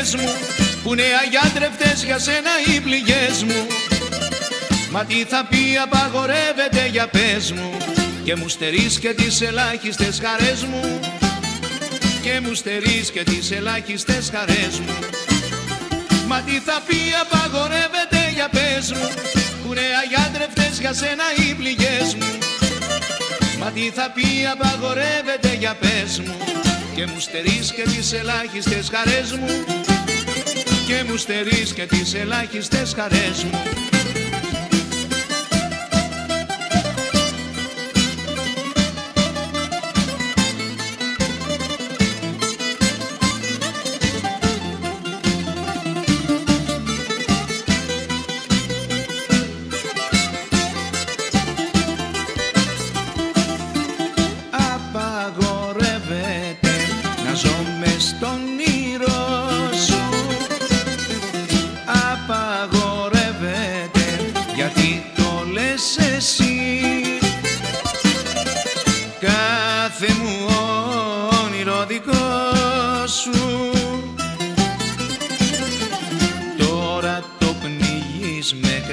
καρδιές μου που είναι αγιάντρευτες για σένα οι πληγές μου. Μα τι θα πει απαγορεύεται για πες μου και μου στερείς και τις ελάχιστες χαρές μου. Και μου στερείς και τις ελάχιστες χαρές μου. Μα τι θα πει απαγορεύεται για πες μου που είναι αγιάντρευτες για σένα οι πληγές μου. Μα τι θα πει απαγορεύεται για πες μου και μου στερείς και τις ελάχιστες χαρές μου. και μου στερείς και τις ελάχιστες χαρές μου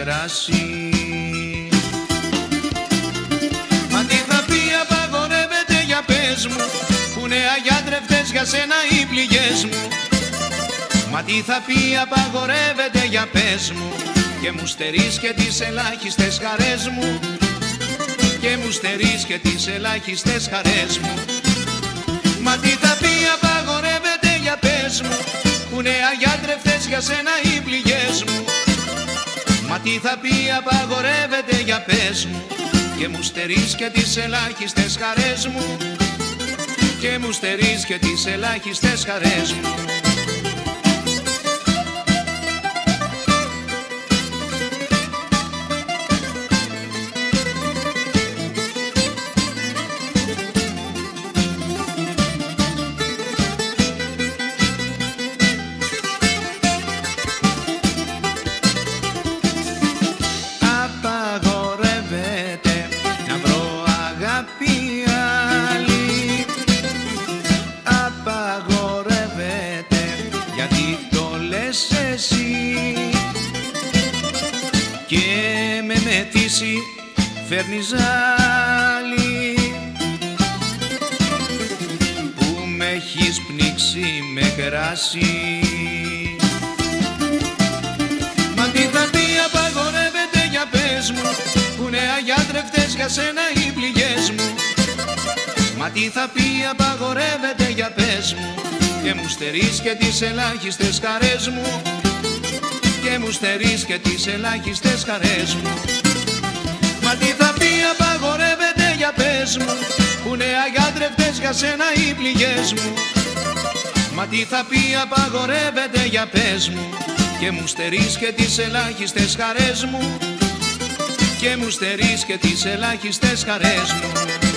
πνίγεις με κρασί Μα τι θα πει απαγορεύεται για πες μου Που είναι αγιάντρευτες για σένα οι πληγές μου. Μα τι θα πει απαγορεύεται για πες μου Και μου στερείς και τις ελάχιστες χαρές μου. Και μου στερείς και τις ελάχιστες χαρές μου. Μα τι θα πει απαγορεύεται για πες μου Που είναι αγιάντρευτες για σένα οι πληγές μου Μα τι θα πει απαγορεύεται για πες μου. Και μου στερείς και τις ελάχιστες χαρές μου. Και μου στερείς και τις ελάχιστες χαρές μου γιατί το λες εσύ. Και με μετήσει φέρνει ζάλι. Που με έχεις πνίξει με κράσι Μα τι θα πει απαγορεύεται για πες μου Που είναι αγιάτρευτες για σένα οι πληγές μου. Μα τι θα πει απαγορεύεται για πες μου Και μου στερείς και τις ελάχιστες χαρές μου. Και μου στερείς και τις ελάχιστες χαρές μου. Μα τι θα πει απαγορεύεται για πες μου Που είναι αγιάτρευτες για σένα οι πληγές μου. Μα τι θα πει απαγορεύεται για πες μου Και μου στερείς και τις ελάχιστες χαρές μου. Και μου στερείς και τις ελάχιστες χαρές μου